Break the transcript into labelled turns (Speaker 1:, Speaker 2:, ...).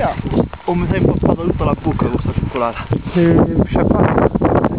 Speaker 1: via o oh, mi sei impostata tutta la bocca con questa cioccolata?
Speaker 2: Eh,